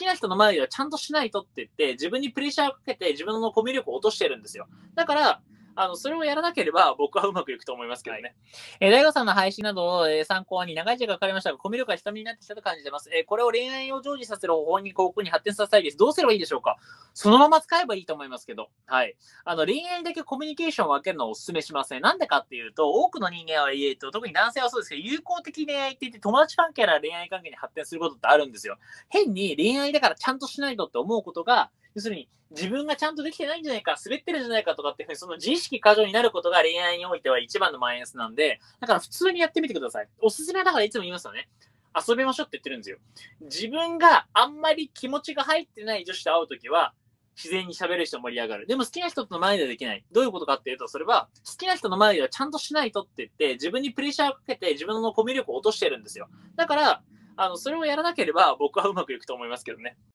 きな人の前ではちゃんとしないとって言って、自分にプレッシャーをかけて自分のコミュ力を落としてるんですよ。だから、あの、それをやらなければ僕はうまくいくと思いますけどね。はい、えー、大悟さんの配信などを、えー、参考に長い時間かかりましたが、コミュ力が下見になってきたと感じてます。えー、これを恋愛を成就させる方法に、広告に発展させたいです。どうすればいいでしょうか？そのまま使えばいいと思いますけど。はい。あの、恋愛だけコミュニケーションを分けるのをお勧めしません。なんでかっていうと、多くの人間は、えー、と、特に男性はそうですけど、友好的恋愛って言って友達関係から恋愛関係に発展することってあるんですよ。変に恋愛だからちゃんとしないとって思うことが、要するに、自分がちゃんとできてないんじゃないか、滑ってるんじゃないかとかっていうふうに、その自意識過剰になることが恋愛においては一番のマイナスなんで、だから普通にやってみてください。おすすめだからいつも言いますよね。遊びましょうって言ってるんですよ。自分があんまり気持ちが入ってない女子と会うときは、自然に喋る人盛り上がる。でも好きな人との前ではできない。どういうことかっていうと、それは、好きな人の前ではちゃんとしないとって言って、自分にプレッシャーをかけて自分のコミュ力を落としてるんですよ。だから、あの、それをやらなければ僕はうまくいくと思いますけどね。